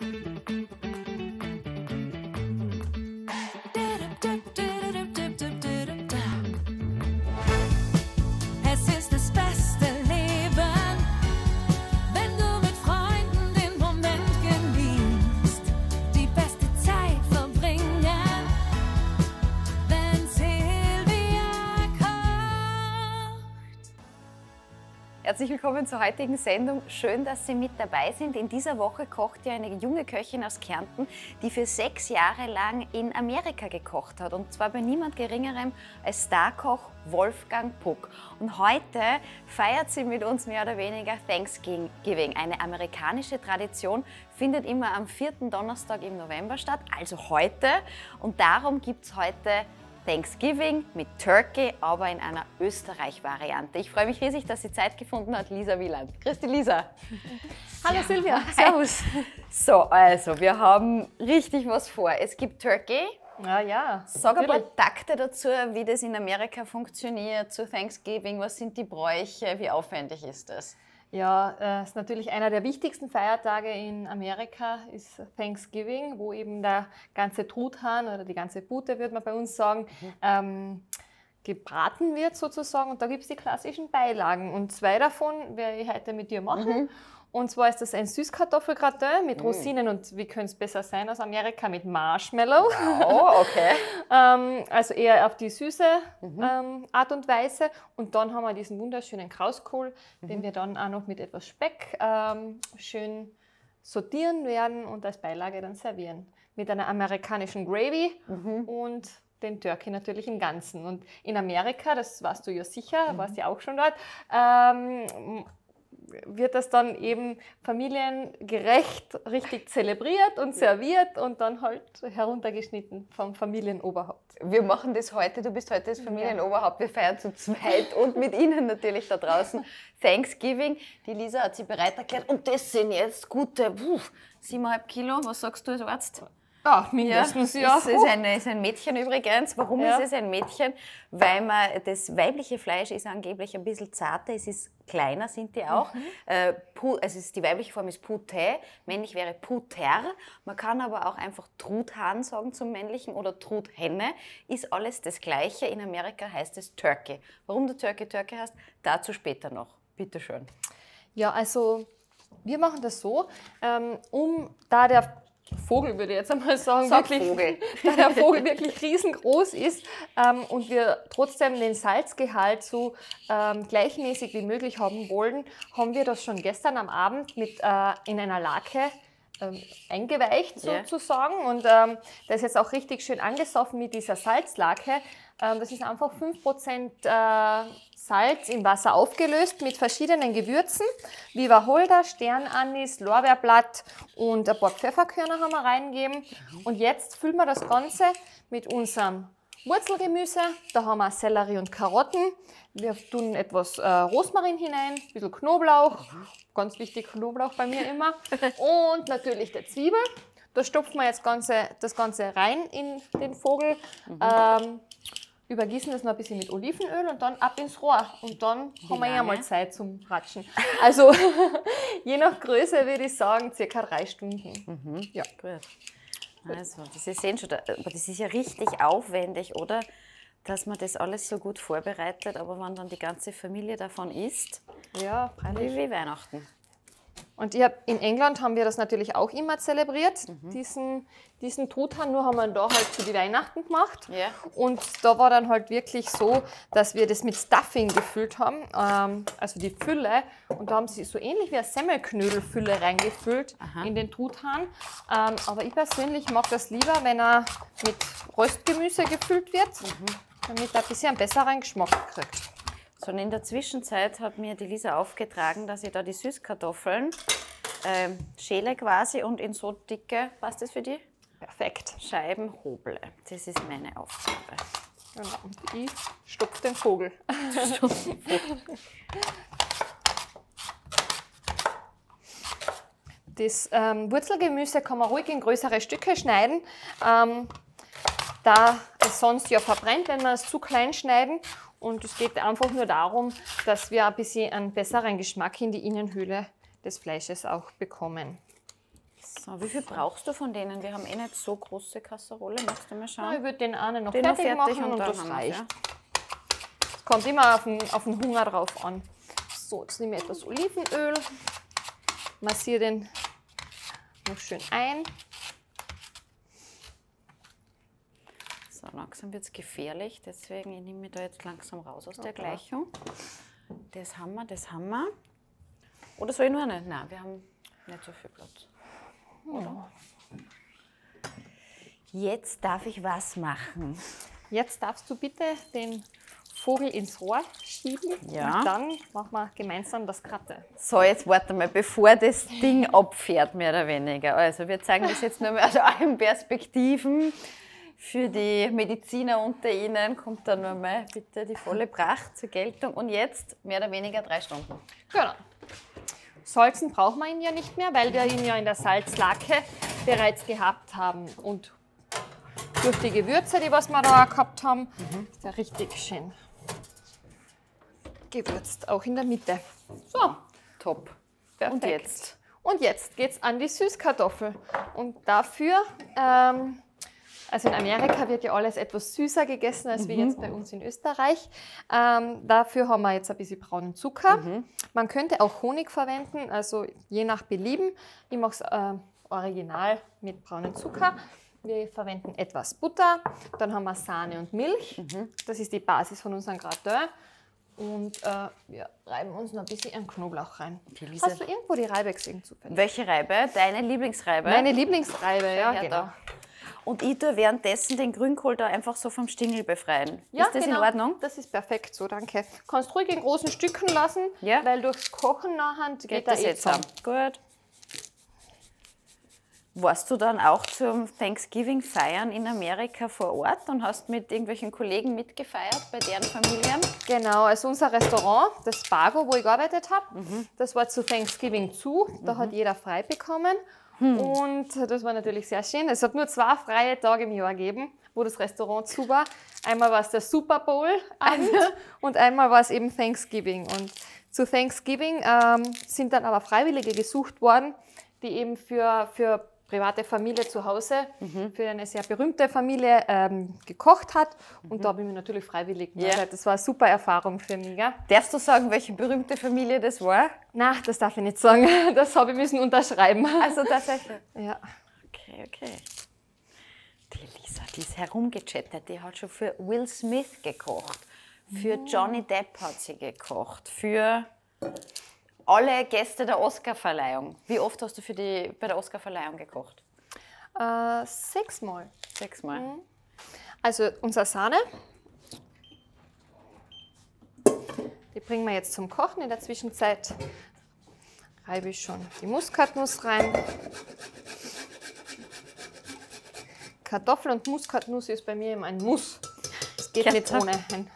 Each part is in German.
Thank you. Herzlich willkommen zur heutigen Sendung. Schön, dass Sie mit dabei sind. In dieser Woche kocht ja eine junge Köchin aus Kärnten, die für sechs Jahre lang in Amerika gekocht hat. Und zwar bei niemand Geringerem als Starkoch Wolfgang Puck. Und heute feiert sie mit uns mehr oder weniger Thanksgiving. Eine amerikanische Tradition findet immer am vierten Donnerstag im November statt, also heute. Und darum gibt es heute Thanksgiving mit Turkey, aber in einer Österreich-Variante. Ich freue mich riesig, dass sie Zeit gefunden hat, Lisa Wieland. Christi Lisa. Hallo Silvia, Hi. servus. So, also, wir haben richtig was vor. Es gibt Turkey. Ja, ja. Sag ein natürlich. paar Takte dazu, wie das in Amerika funktioniert, zu Thanksgiving. Was sind die Bräuche? Wie aufwendig ist das? Ja, äh, ist natürlich einer der wichtigsten Feiertage in Amerika, ist Thanksgiving, wo eben der ganze Truthahn oder die ganze Pute, würde man bei uns sagen, ähm, gebraten wird sozusagen. Und da gibt es die klassischen Beilagen. Und zwei davon werde ich heute mit dir machen. Und zwar ist das ein Süßkartoffelgratin mit Rosinen und wie könnte es besser sein aus Amerika mit Marshmallow. Oh, okay. Ähm, also eher auf die süße ähm, Art und Weise. Und dann haben wir diesen wunderschönen Krauskohl, den wir dann auch noch mit etwas Speck ähm, schön sortieren werden und als Beilage dann servieren. Mit einer amerikanischen Gravy und den Turkey natürlich im Ganzen. Und in Amerika, das warst du ja sicher, warst ja auch schon dort, ähm, wird das dann eben familiengerecht richtig zelebriert und serviert und dann halt heruntergeschnitten vom Familienoberhaupt. Wir machen das heute. Du bist heute das Familienoberhaupt. Wir feiern zu zweit und mit Ihnen natürlich da draußen Thanksgiving. Die Lisa hat sie bereit erklärt. Und das sind jetzt gute puh, 7,5 Kilo. Was sagst du als Arzt? Ja, mindestens, ja. Es ist ein, ist ein Mädchen übrigens. Warum Ja. ist es ein Mädchen? Weil man, das weibliche Fleisch ist angeblich ein bisschen zarter, es ist kleiner, sind die auch. Mhm. Äh, also ist, die weibliche Form ist Pute, männlich wäre Puter. Man kann aber auch einfach Truthahn sagen zum männlichen oder Truthenne. Ist alles das Gleiche. In Amerika heißt es Turkey. Warum du Turkey Turkey heißt, dazu später noch. Bitte schön. Ja, also wir machen das so, ähm, um da der Vogel, würde ich jetzt einmal sagen, Sag wirklich, da der Vogel wirklich riesengroß ist ähm, und wir trotzdem den Salzgehalt so ähm, gleichmäßig wie möglich haben wollen, haben wir das schon gestern am Abend mit äh, in einer Lake ähm, eingeweicht Ja. sozusagen und ähm, das ist jetzt auch richtig schön angesoffen mit dieser Salzlake. Ähm, das ist einfach 5% äh, Salz im Wasser aufgelöst mit verschiedenen Gewürzen, wie Wacholder, Sternanis, Lorbeerblatt und ein paar Pfefferkörner haben wir reingegeben. Und jetzt füllen wir das Ganze mit unserem Wurzelgemüse. Da haben wir Sellerie und Karotten. Wir tun etwas äh, Rosmarin hinein, ein bisschen Knoblauch, ganz wichtig Knoblauch bei mir immer. Und natürlich der Zwiebel. Da stopfen wir jetzt ganze, das Ganze rein in den Vogel. Ähm, übergießen das noch ein bisschen mit Olivenöl und dann ab ins Rohr. Und dann haben wir ja mal Zeit zum Ratschen. Also je nach Größe würde ich sagen, circa drei Stunden. Ja. Gut. Also, das ist sehen schon, aber das ist ja richtig aufwendig, oder? Dass man das alles so gut vorbereitet, aber wenn dann die ganze Familie davon isst, ja, wie, wie Weihnachten. Und hab, in England haben wir das natürlich auch immer zelebriert, diesen, diesen Truthahn, nur haben wir ihn da halt für die Weihnachten gemacht. Ja. Und da war dann halt wirklich so, dass wir das mit Stuffing gefüllt haben, ähm, also die Fülle. Und da haben sie so ähnlich wie eine Semmelknödelfülle reingefüllt in den Truthahn. Ähm, aber ich persönlich mag das lieber, wenn er mit Röstgemüse gefüllt wird, damit er ein bisschen einen besseren Geschmack kriegt. So, und in der Zwischenzeit hat mir die Lisa aufgetragen, dass ich da die Süßkartoffeln ähm, schäle quasi und in so dicke, passt das für die? Perfekt. Scheiben hoble. Das ist meine Aufgabe. Genau. Und ich stopfe den Vogel. Das ähm, Wurzelgemüse kann man ruhig in größere Stücke schneiden, ähm, da es sonst ja verbrennt, wenn wir es zu klein schneiden. Und es geht einfach nur darum, dass wir ein bisschen einen besseren Geschmack in die Innenhülle des Fleisches auch bekommen. So, wie viel brauchst du von denen? Wir haben eh nicht so große Kasserolle. Magst du mal Ja, ich schauen? würde den einen noch Den fertig, fertig machen und und, das reicht. ja. Es kommt immer auf den, auf den Hunger drauf an. So, jetzt nehme ich etwas Olivenöl, massiere den noch schön ein. Langsam wird es gefährlich, deswegen ich nehme mich da jetzt langsam raus aus der Okay. Gleichung. Das haben wir, das haben wir. Oder soll ich nur eine? Nein, wir haben nicht so viel Platz. Oder? Jetzt darf ich was machen. Jetzt darfst du bitte den Vogel ins Rohr schieben Ja. und dann machen wir gemeinsam das Kratte. So, jetzt warte mal, bevor das Ding abfährt, mehr oder weniger. Also, wir zeigen das jetzt nur mal aus allen Perspektiven. Für die Mediziner unter Ihnen kommt da nur mal bitte die volle Pracht zur Geltung. Und jetzt mehr oder weniger drei Stunden. Genau. Salzen brauchen wir ihn ja nicht mehr, weil wir ihn ja in der Salzlake bereits gehabt haben. Und durch die Gewürze, die was wir da gehabt haben, ist er richtig schön gewürzt, auch in der Mitte. So, Top. perfekt. Und jetzt? Und jetzt geht es an die Süßkartoffel. Und dafür, ähm, also in Amerika wird ja alles etwas süßer gegessen als wie jetzt bei uns in Österreich. Ähm, dafür haben wir jetzt ein bisschen braunen Zucker. Man könnte auch Honig verwenden, also je nach Belieben. Ich mache es äh, original mit braunem Zucker. Wir verwenden etwas Butter, dann haben wir Sahne und Milch. Das ist die Basis von unserem Gratin. Und äh, wir reiben uns noch ein bisschen einen Knoblauch rein. Lisa- Hast du irgendwo die Reibe gesehen zufällig? Welche Reibe? Deine Lieblingsreibe? Meine Lieblingsreibe, ja, her genau. da. Und ich tue währenddessen den Grünkohl da einfach so vom Stingel befreien. Ja, ist das genau. in Ordnung? Das ist perfekt so, danke. Kannst ruhig in großen Stücken lassen, Ja. weil durchs Kochen nachher geht, Geht das eh jetzt zusammen. Gut. Warst du dann auch zum Thanksgiving feiern in Amerika vor Ort und hast mit irgendwelchen Kollegen mitgefeiert bei deren Familien? Genau, also unser Restaurant, das Bargo, wo ich gearbeitet habe, Mhm. das war zu Thanksgiving zu. Da hat jeder frei bekommen. Hm. Und das war natürlich sehr schön. Es hat nur zwei freie Tage im Jahr gegeben, wo das Restaurant zu war. Einmal war es der Super Bowl Abend und einmal war es eben Thanksgiving. Und zu Thanksgiving ähm, sind dann aber Freiwillige gesucht worden, die eben für, für private Familie zu Hause, Mhm. für eine sehr berühmte Familie ähm, gekocht hat. Und da habe ich natürlich freiwillig Ja. gemeldet. Das war eine super Erfahrung für mich. Gell? Darfst du sagen, welche berühmte Familie das war? Na, das darf ich nicht sagen. Das habe ich müssen unterschreiben. Also tatsächlich. Ja. Okay, okay. Die Lisa, die ist herumgechattet. Die hat schon für Will Smith gekocht. Für Johnny Depp hat sie gekocht. Für alle Gäste der Oscarverleihung. Wie oft hast du für die, bei der Oscarverleihung gekocht? Äh, sechsmal. Sechsmal. Also unser Sahne. Die bringen wir jetzt zum Kochen. In der Zwischenzeit reibe ich schon die Muskatnuss rein. Kartoffel und Muskatnuss ist bei mir immer ein Muss. Es geht nicht ohne. Ein,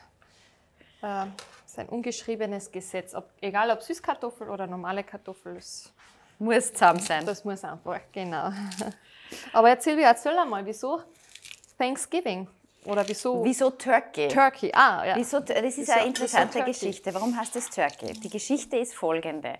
äh, ist ein ungeschriebenes Gesetz. Ob, egal ob Süßkartoffel oder normale Kartoffel, das, Muss zusammen sein. das muss einfach, genau. Aber erzähl, erzähl einmal, wieso Thanksgiving? Oder wieso Wieso Turkey? Turkey? Ah, ja. Wieso, das ist Wieso- eine interessante? Geschichte. Warum heißt es Turkey? Die Geschichte ist folgende.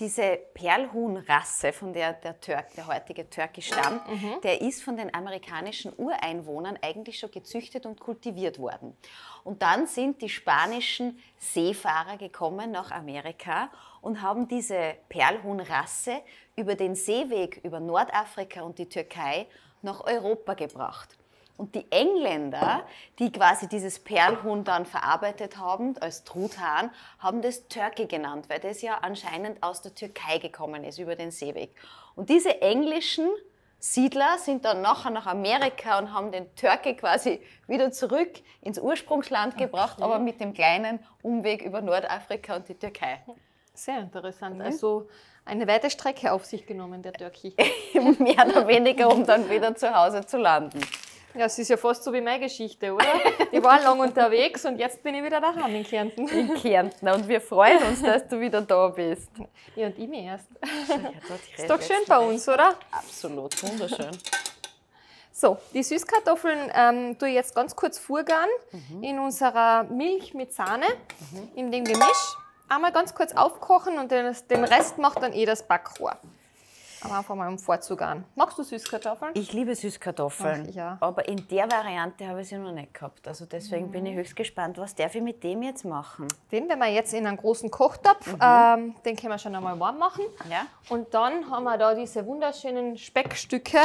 Diese Perlhuhnrasse, von der der, Türk, der heutige Turkey stammt, Mhm. der ist von den amerikanischen Ureinwohnern eigentlich schon gezüchtet und kultiviert worden. Und dann sind die spanischen Seefahrer gekommen nach Amerika und haben diese Perlhuhnrasse über den Seeweg über Nordafrika und die Türkei nach Europa gebracht. Und die Engländer, die quasi dieses Perlhuhn dann verarbeitet haben als Truthahn, haben das Turkey genannt, weil das ja anscheinend aus der Türkei gekommen ist über den Seeweg. Und diese englischen Siedler sind dann nachher nach Amerika und haben den Turkey quasi wieder zurück ins Ursprungsland gebracht, aber mit dem kleinen Umweg über Nordafrika und die Türkei. Sehr interessant. Also eine weite Strecke auf sich genommen, der Turkey. Mehr oder weniger, um dann wieder zu Hause zu landen. Ja, es ist ja fast so wie meine Geschichte, oder? Ich war lang unterwegs und jetzt bin ich wieder daheim in Kärnten. In Kärnten. Und wir freuen uns, dass du wieder da bist. Ja, und ich mir erst. Ist Ist doch schön bei uns, oder? Absolut, wunderschön. So, die Süßkartoffeln ähm, tue ich jetzt ganz kurz vorgaren in unserer Milch mit Sahne, in dem Gemisch. Einmal ganz kurz aufkochen und den Rest macht dann eh das Backrohr. Aber einfach mal Vorzug an. Magst du Süßkartoffeln? Ich liebe Süßkartoffeln, Ach, auch. aber in der Variante habe ich sie noch nicht gehabt. Also deswegen bin ich höchst gespannt, was darf ich mit dem jetzt machen? Den, wenn wir jetzt in einen großen Kochtopf, ähm, den können wir schon einmal warm machen. Ja. Und dann haben wir da diese wunderschönen Speckstücke.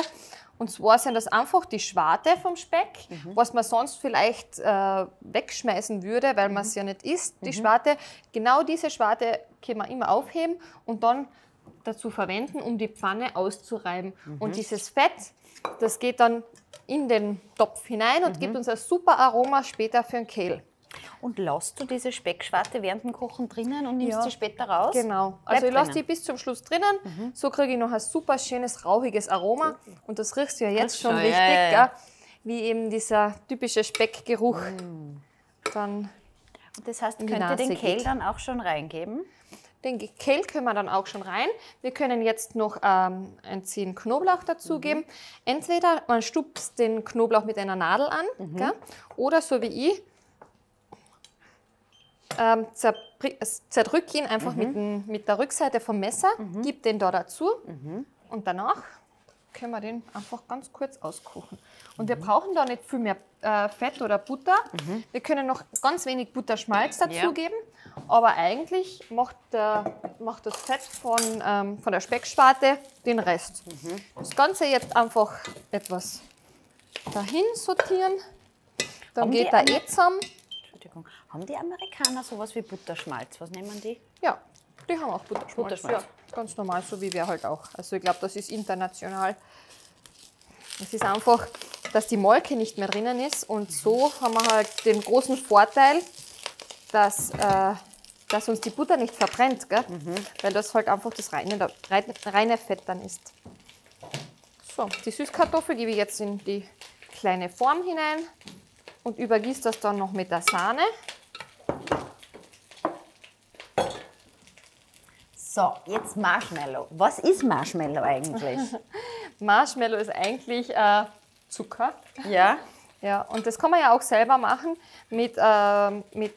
Und zwar sind das einfach die Schwarte vom Speck, was man sonst vielleicht äh, wegschmeißen würde, weil man es ja nicht isst, die Schwarte. Genau diese Schwarte können wir immer aufheben und dann dazu verwenden, um die Pfanne auszureiben. Und dieses Fett, das geht dann in den Topf hinein und gibt uns ein super Aroma später für den Kehl. Und lässt du diese Speckschwarte während dem Kochen drinnen und nimmst Ja. sie später raus? Genau. Also ich lasse die bis zum Schluss drinnen. So kriege ich noch ein super schönes, rauchiges Aroma. Und das riechst du ja jetzt schon schon, richtig, ja, ja, wie eben dieser typische Speckgeruch. Mm. Dann Und Das heißt, könnt ihr den Kehl geht. dann auch schon reingeben? Den Kehl können wir dann auch schon rein. Wir können jetzt noch ähm, ein Zehen Knoblauch dazugeben. Entweder man stupst den Knoblauch mit einer Nadel an, gell? oder so wie ich, ähm, zerbri- es- zerdrück ihn einfach mit, dem, mit der Rückseite vom Messer, gib den da dazu und danach können wir den einfach ganz kurz auskochen. Und wir brauchen da nicht viel mehr äh, Fett oder Butter. Wir können noch ganz wenig Butterschmalz dazugeben, aber eigentlich macht, der, macht das Fett von, ähm, von der Specksparte den Rest. Das Ganze jetzt einfach etwas dahin sortieren. Dann Haben geht eine- eh zusammen. Entschuldigung. Haben die Amerikaner sowas wie Butterschmalz? Was nehmen die? Ja, die haben auch Butterschmalz. Butterschmalz. Ja, ganz normal, so wie wir halt auch. Also ich glaube, das ist international. Es ist einfach, dass die Molke nicht mehr drinnen ist und so haben wir halt den großen Vorteil, dass, äh, dass uns die Butter nicht verbrennt, gell? weil das halt einfach das reine, reine, Fett dann ist. So, die Süßkartoffel gebe ich jetzt in die kleine Form hinein und übergieße das dann noch mit der Sahne. So, jetzt Marshmallow. Was ist Marshmallow eigentlich? Marshmallow ist eigentlich äh, Zucker. ja. Ja, und das kann man ja auch selber machen mit, ähm, mit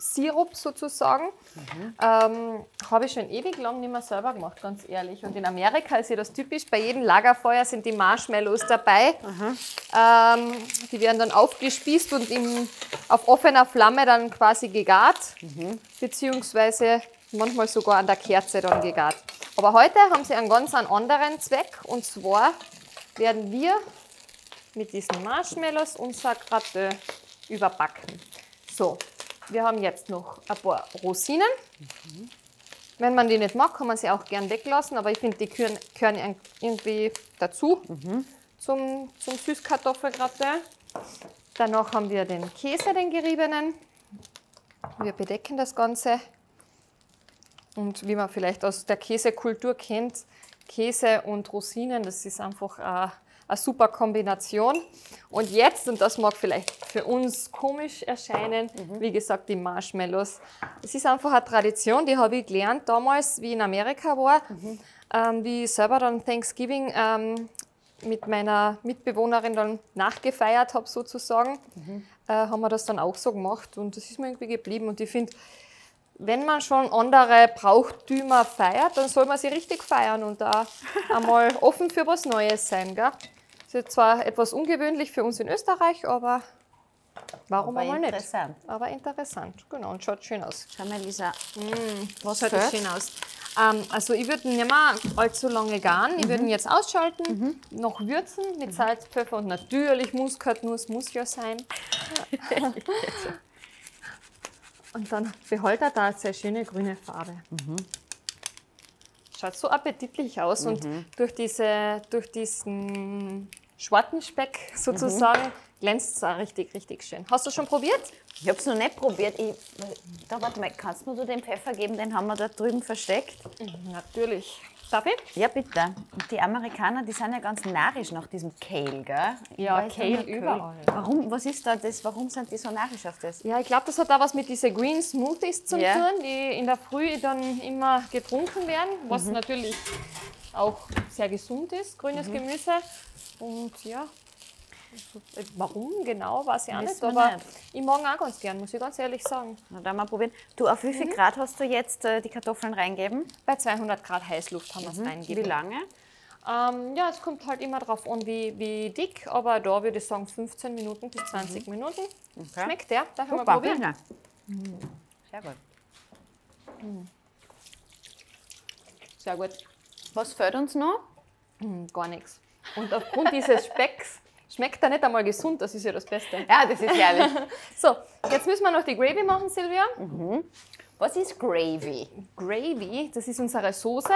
Zuckersirup sozusagen. Ähm, Habe ich schon ewig lang nicht mehr selber gemacht, ganz ehrlich. Und in Amerika ist ja das typisch. Bei jedem Lagerfeuer sind die Marshmallows dabei. Ähm, die werden dann aufgespießt und im, auf offener Flamme dann quasi gegart, beziehungsweise manchmal sogar an der Kerze dann gegart. Aber heute haben sie einen ganz anderen Zweck und zwar werden wir mit diesen Marshmallows unser Gratin überbacken. So, wir haben jetzt noch ein paar Rosinen. Wenn man die nicht mag, kann man sie auch gern weglassen, aber ich finde, die gehören, gehören ir- irgendwie dazu zum, zum Süßkartoffelgratin. Danach haben wir den Käse, den geriebenen. Wir bedecken das Ganze. Und wie man vielleicht aus der Käsekultur kennt, Käse und Rosinen, das ist einfach äh, eine super Kombination. Und jetzt, und das mag vielleicht für uns komisch erscheinen, wie gesagt, die Marshmallows. Es ist einfach eine Tradition, die habe ich gelernt damals, wie ich in Amerika war, ähm, wie ich selber dann Thanksgiving ähm, mit meiner Mitbewohnerin dann nachgefeiert habe sozusagen, äh, haben wir das dann auch so gemacht und das ist mir irgendwie geblieben und ich finde, wenn man schon andere Brauchtümer feiert, dann soll man sie richtig feiern und da einmal offen für was Neues sein. Gell? Das ist jetzt zwar etwas ungewöhnlich für uns in Österreich, aber warum Aber einmal nicht? interessant. Aber interessant, genau, und schaut schön aus. Schau mal, Lisa. Was schaut das schön aus? Ähm, also ich würde ihn nicht mehr allzu lange garen. Ich würde ihn jetzt ausschalten, noch würzen mit Salz, Pfeffer und natürlich Muskatnuss muss ja sein. und dann behält er da sehr schöne grüne Farbe. Schaut so appetitlich aus und durch, diese, durch diesen Schwartenspeck sozusagen glänzt es auch richtig, richtig schön. Hast du schon probiert? Ich habe es noch nicht probiert. Ich, da, warte mal, kannst du mir den Pfeffer geben? Den haben wir da drüben versteckt. Natürlich. Darf ich? Ja, bitte. Und die Amerikaner, die sind ja ganz narrisch nach diesem Kale, gell? Ja, Weiß Kale überall. Warum, was ist da das? Warum sind die so narrisch auf das? Ja, ich glaube, das hat auch was mit diesen Green Smoothies zu Ja. tun, die in der Früh dann immer getrunken werden, was Mhm. natürlich auch sehr gesund ist, grünes Mhm. Gemüse. Und ja, Warum genau, weiß ich auch nicht, aber nicht. ich mag auch ganz gern, muss ich ganz ehrlich sagen. Na, dann mal probieren. Du, auf wie viel Mhm. Grad hast du jetzt äh, die Kartoffeln reingeben? Bei 200 Grad Heißluft haben wir es Wie reingegeben. lange? Ähm, ja, es kommt halt immer darauf an, wie, wie dick, aber da würde ich sagen 15 Minuten bis 20 Minuten. Schmeckt der? Darf ich mal Super, probieren? gerne. Sehr gut. Sehr gut. Was fehlt uns noch? Hm, gar nichts. Und aufgrund dieses Specks schmeckt er nicht einmal gesund, das ist ja das Beste. Ja, das ist herrlich. So, jetzt müssen wir noch die Gravy machen, Silvia. Was ist Gravy? Gravy, das ist unsere Soße.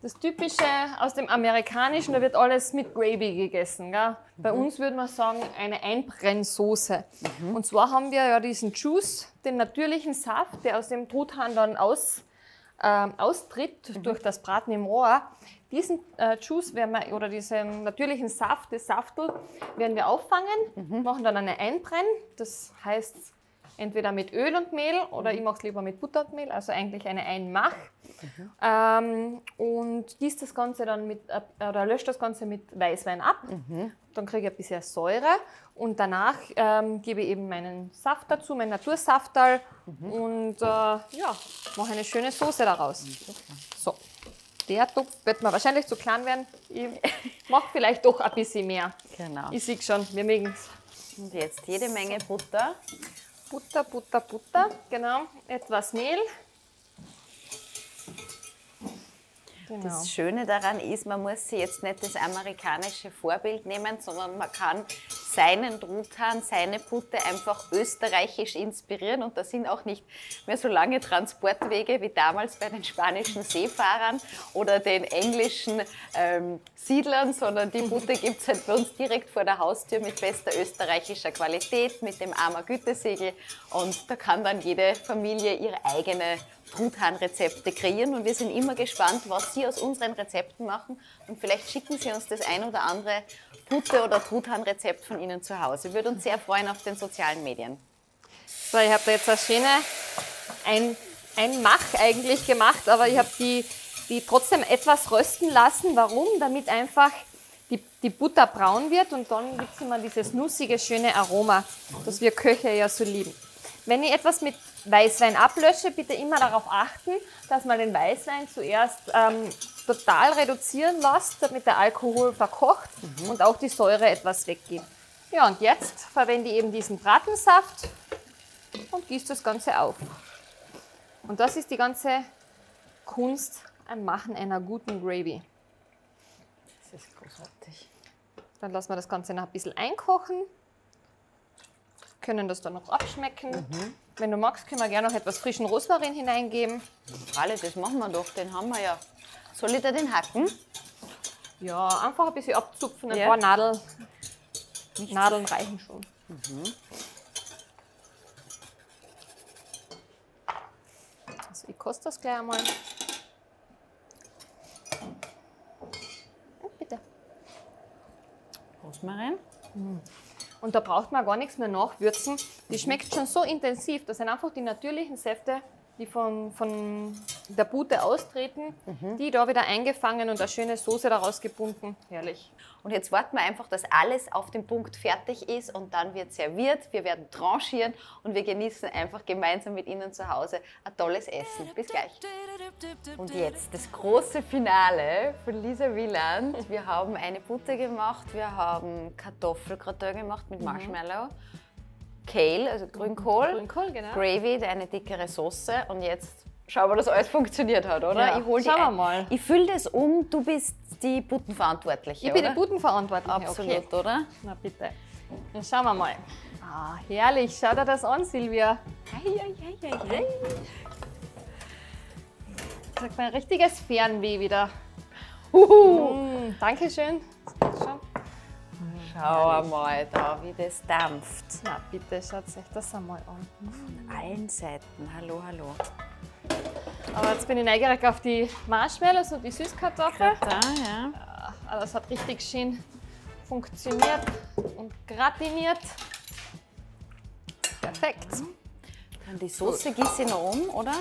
Das Typische aus dem Amerikanischen, da wird alles mit Gravy gegessen. Gell? Bei uns würde man sagen, eine Einbrennsoße. Und zwar haben wir ja diesen Juice, den natürlichen Saft, der aus dem Truthahn dann aus, ähm, austritt durch das Braten im Rohr. Diesen äh, Juice werden wir, oder diesen natürlichen Saft, das Saftel, werden wir auffangen, machen dann eine Einbrenn. Das heißt, entweder mit Öl und Mehl oder ich mache es lieber mit Butter und Mehl, also eigentlich eine Einmach. Ähm, und gießt das Ganze dann mit, äh, oder löscht das Ganze mit Weißwein ab. Dann kriege ich ein bisschen Säure und danach ähm, gebe ich eben meinen Saft dazu, mein Natursaftal und äh, ja, mache eine schöne Soße daraus. So, der Topf wird mir wahrscheinlich zu klein werden. Ich mache vielleicht doch ein bisschen mehr. Genau. Ich sehe schon, wir mögen es. Und jetzt jede Menge Butter. Butter, Butter, Butter, genau. Etwas Mehl. Genau. Das Schöne daran ist, man muss sich jetzt nicht das amerikanische Vorbild nehmen, sondern man kann seinen Truthahn, seine Butter einfach österreichisch inspirieren. Und da sind auch nicht mehr so lange Transportwege wie damals bei den spanischen Seefahrern oder den englischen ähm, Siedlern, sondern die Butter gibt es halt bei uns direkt vor der Haustür mit bester österreichischer Qualität, mit dem Armer Gütesiegel. Und da kann dann jede Familie ihre eigene Truthahn-Rezepte kreieren und wir sind immer gespannt, was Sie aus unseren Rezepten machen und vielleicht schicken Sie uns das ein oder andere Butter- oder Truthahn-Rezept von Ihnen zu Hause. Würde uns sehr freuen auf den sozialen Medien. So, ich habe da jetzt eine schöne ein, ein Mach eigentlich gemacht, aber ich habe die, die trotzdem etwas rösten lassen. Warum? Damit einfach die, die Butter braun wird und dann gibt es immer dieses nussige, schöne Aroma, das wir Köche ja so lieben. Wenn ich etwas mit Weißwein ablösche, bitte immer darauf achten, dass man den Weißwein zuerst ähm, total reduzieren lässt, damit der Alkohol verkocht und auch die Säure etwas weggeht. Ja, und jetzt verwende ich eben diesen Bratensaft und gießt das Ganze auf. Und das ist die ganze Kunst am Machen einer guten Gravy. Das ist großartig. Dann lassen wir das Ganze noch ein bisschen einkochen. Können das dann noch abschmecken. Wenn du magst, können wir gerne noch etwas frischen Rosmarin hineingeben. Alle, das machen wir doch, den haben wir ja. Soll ich da den hacken? Ja, einfach ein bisschen abzupfen. Ein Ja. paar Nadel, Nadeln reichen schon. Also ich koste das gleich einmal. Oh, bitte. Rosmarin. Und da braucht man gar nichts mehr nachwürzen. Die schmeckt schon so intensiv. Das sind einfach die natürlichen Säfte, die von, von der Bute austreten, die da wieder eingefangen und eine schöne Soße daraus gebunden. Herrlich. Und jetzt warten wir einfach, dass alles auf dem Punkt fertig ist und dann wird serviert. Wir werden tranchieren und wir genießen einfach gemeinsam mit Ihnen zu Hause ein tolles Essen. Bis gleich. Und jetzt das große Finale von Lisa Wieland. Wir haben eine Butter gemacht, wir haben Kartoffelgratin gemacht mit Marshmallow, Kale, also Grünkohl, Grünkohl, genau. Gravy, eine dickere Soße und jetzt schauen wir, dass alles funktioniert hat, oder? Ja, ich hol schauen wir mal. Ich fülle das um, du bist die Buttenverantwortliche, Ich bin oder? die Butenverantwortliche. Absolut, Okay. oder? Na bitte. Dann schauen wir mal. Ah, herrlich. Schau dir das an, Silvia. Sagt mal, ein richtiges Fernweh wieder. Huhu. Mm, Dankeschön. Schau. Schau mal da, wie das dampft. Na bitte, schaut euch das einmal an. Von allen Seiten. Hallo, hallo. Aber jetzt bin ich neugierig auf die Marshmallows und die Süßkartoffeln. Da, ja. Aber das hat richtig schön funktioniert und gratiniert. Perfekt. Dann die Soße gieße ich noch um, oder?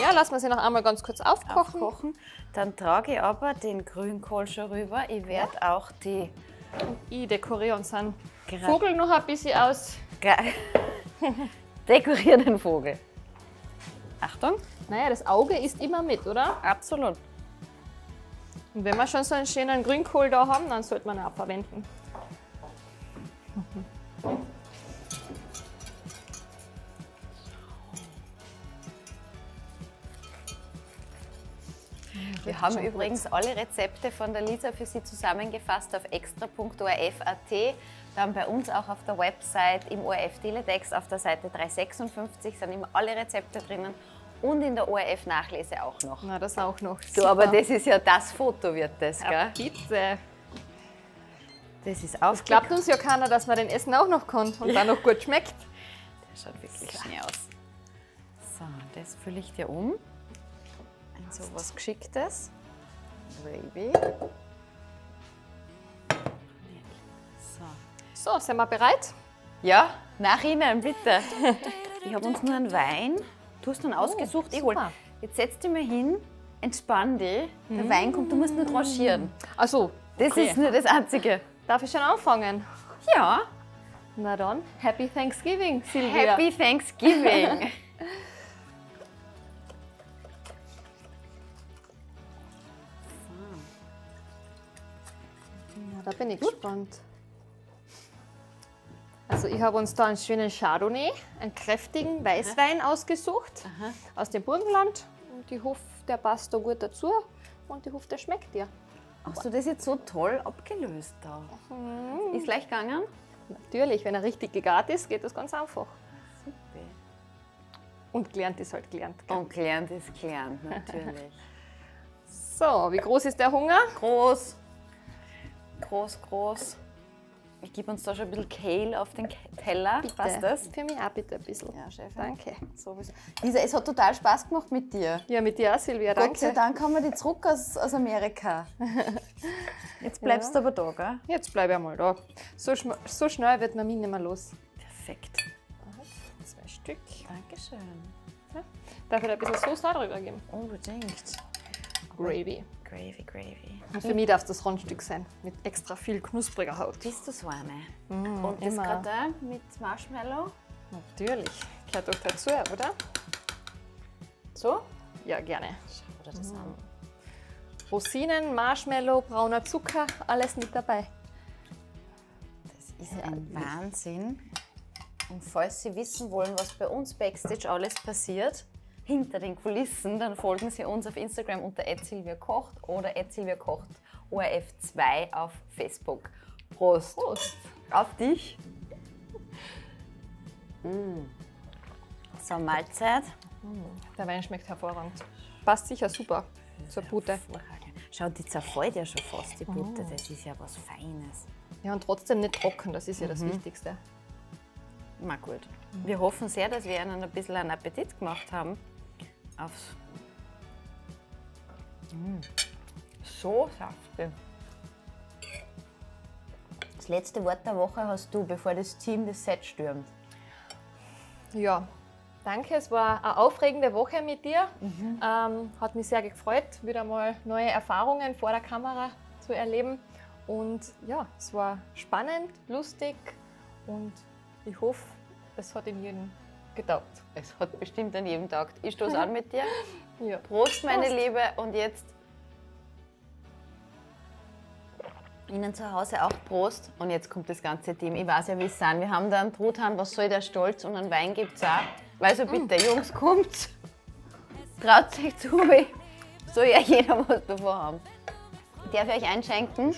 Ja, lassen wir sie noch einmal ganz kurz aufkochen. Aufkochen. Dann trage ich aber den Grünkohl schon rüber. Ich werde auch die Ich dekoriere unseren Gerade- Vogel noch ein bisschen aus. Ge- Dekorier den Vogel. Achtung. Naja, das Auge ist immer mit, oder? Absolut. Und wenn wir schon so einen schönen Grünkohl da haben, dann sollte man ihn auch verwenden. Wir haben übrigens alle Rezepte von der Lisa für Sie zusammengefasst auf extra.orf.at. Dann bei uns auch auf der Website im ORF Teletext auf der Seite 356 sind immer alle Rezepte drinnen und in der ORF Nachlese auch noch. Na, das auch noch. So, aber das ist ja das Foto wird das, ja, gell? bitte. Das ist Es auch glaubt uns ja keiner, dass man den Essen auch noch kann und dann noch gut schmeckt. Das schaut wirklich schnell aus. So, das fülle ich dir um. Ein so was Geschicktes. Gravy. So. So, sind wir bereit? Ja, nach Ihnen, bitte. Ich habe uns nur einen Wein. Du hast dann ausgesucht, ich hol. super. Jetzt setz dich mal hin, entspann dich. Der Wein kommt, du musst nicht rangieren. Also, Das okay. ist nur das Einzige. Darf ich schon anfangen? Ja, Na dann, Happy Thanksgiving, Silvia. Happy Thanksgiving. Da bin ich gespannt. Ich habe uns da einen schönen Chardonnay, einen kräftigen Weißwein ausgesucht aus dem Burgenland. Und ich hoffe, der passt da gut dazu und ich hoffe, der schmeckt dir. Hast du das jetzt so toll abgelöst da? Ist gleich gegangen? Natürlich, wenn er richtig gegart ist, geht das ganz einfach. Und gelernt ist halt gelernt. gell? Und gelernt ist gelernt, natürlich. So, wie groß ist der Hunger? Groß. Groß, groß. Ich gebe uns da schon ein bisschen Kale auf den Teller. Passt das? Für mich auch bitte ein bisschen. Ja, Chef. Danke. Sowieso. Lisa, es hat total Spaß gemacht mit dir. Ja, mit dir auch, Silvia, Gott sei danke. Dank haben wir die zurück aus, aus Amerika. Jetzt bleibst du aber da, gell? Jetzt bleibe ich einmal da. So, so schnell wird man mich nicht mehr los. Perfekt. Zwei Stück. Dankeschön. Darf ich da ein bisschen Soße drüber geben? Unbedingt. Gravy. Gravy, gravy. Und für mich darf das Rundstück sein, mit extra viel knuspriger Haut. Bist du so eine? Und das immer. gerade mit Marshmallow? Natürlich. Gehört doch dazu, oder? So? Ja, gerne. Schau dir das an. Rosinen, Marshmallow, brauner Zucker, alles mit dabei. Das ist ein Wahnsinn. Und falls Sie wissen wollen, was bei uns Backstage alles passiert, hinter den Kulissen, dann folgen Sie uns auf Instagram unter @silviakocht oder @silviakocht ORF2 auf Facebook. Prost. Prost. Auf dich. Mm. So, Mahlzeit. Der Wein schmeckt hervorragend. Passt sicher super zur Butter. Schau, die zerfällt ja schon fast, die Butter. Das ist ja was Feines. Ja, und trotzdem nicht trocken, das ist ja das Wichtigste. Na gut. Wir hoffen sehr, dass wir Ihnen ein bisschen einen Appetit gemacht haben. Aufs Mm. So saftig. Das letzte Wort der Woche hast du, bevor das Team das Set stürmt. Ja, danke. Es war eine aufregende Woche mit dir. Ähm, hat mich sehr gefreut, wieder mal neue Erfahrungen vor der Kamera zu erleben. Und ja, es war spannend, lustig und ich hoffe, es hat in jedem getaugt. Es hat bestimmt an jedem Tag. Ich stoße an mit dir. Ja. Prost, meine Prost. Liebe. Und jetzt Ihnen zu Hause auch Prost. Und jetzt kommt das ganze Team. Ich weiß ja, wie es sind. Wir haben da einen Truthahn, was soll der Stolz? Und einen Wein gibt es auch. Also bitte, Jungs, kommt. Traut euch zu. weil Soll ja jeder was davon haben. Darf ich euch einschenken?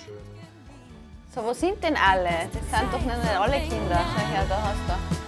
So, wo sind denn alle? Das sind doch nicht alle Kinder. Schau her, da hast du.